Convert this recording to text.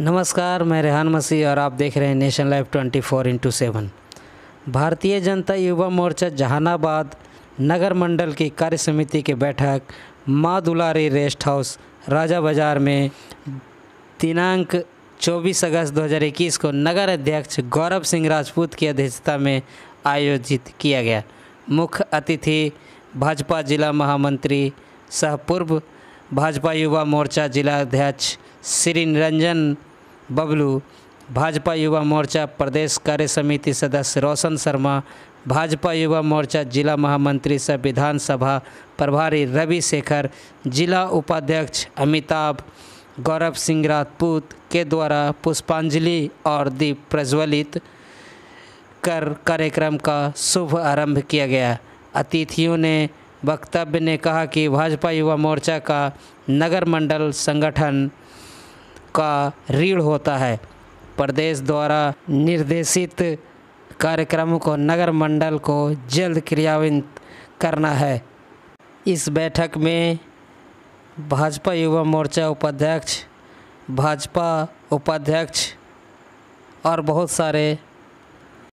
नमस्कार, मैं रेहान मसीह और आप देख रहे हैं nation live twenty four into seven. भारतीय जनता युवा मोर्चा जहानाबाद नगर मंडल की कार्य समिति की बैठक माँ दुलारी रेस्ट हाउस, राजा बाज़ार में दिनांक 24 अगस्त 2021 को नगर अध्यक्ष गौरव सिंह राजपूत की अध्यक्षता में आयोजित किया गया। मुख्य अतिथि भाजपा जिला महामंत्री सह पूर्व भाजपा युवा मोर्चा जिला अध्यक्ष श्री निरंजन बबलू, भाजपा युवा मोर्चा प्रदेश कार्य समिति सदस्य रोशन शर्मा, भाजपा युवा मोर्चा जिला महामंत्री सह विधानसभा प्रभारी रवि शेखर, जिला उपाध्यक्ष अमिताभ, गौरव सिंह राजपूत के द्वारा पुष्पांजलि और दीप प्रज्वलित कर कार्यक्रम का शुभ आरंभ किया गया। अतिथियों ने वक्तव्य ने कहा कि भाजपा युवा मोर्चा का नगर मंडल संगठन का रीढ़ होता है। प्रदेश द्वारा निर्देशित कार्यक्रमों को नगर मंडल को जल्द क्रियान्वित करना है। इस बैठक में भाजपा युवा मोर्चा उपाध्यक्ष, भाजपा उपाध्यक्ष और बहुत सारे